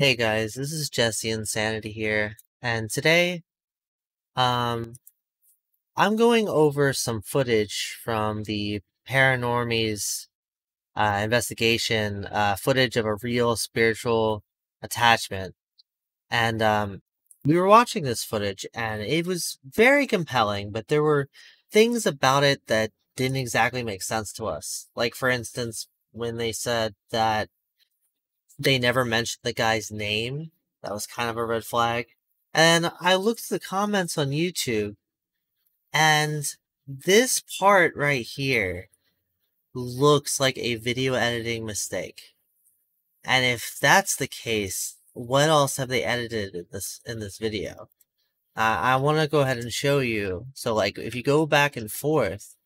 Hey guys, this is Jesse Insanity here, and today, um, I'm going over some footage from the Paranormies uh, investigation, uh, footage of a real spiritual attachment. And um, we were watching this footage, and it was very compelling, but there were things about it that didn't exactly make sense to us. Like, for instance, when they said that they never mentioned the guy's name. That was kind of a red flag. And I looked at the comments on YouTube, and this part right here looks like a video editing mistake. And if that's the case, what else have they edited in this in this video? Uh, I want to go ahead and show you. So, like, if you go back and forth,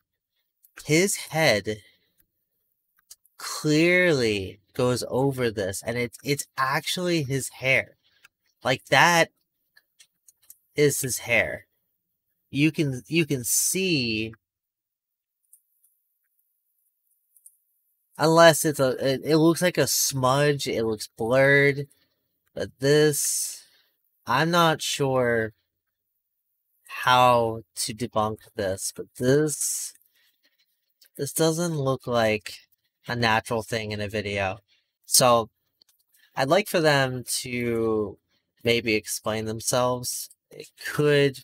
his head clearly goes over this and it's it's actually his hair. Like that is his hair. You can you can see unless it's a it, it looks like a smudge, it looks blurred, but this I'm not sure how to debunk this, but this this doesn't look like a natural thing in a video. So I'd like for them to maybe explain themselves. It could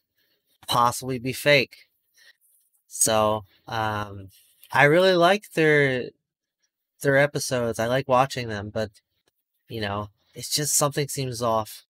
possibly be fake. So um, I really like their their episodes. I like watching them, but you know, it's just something seems off.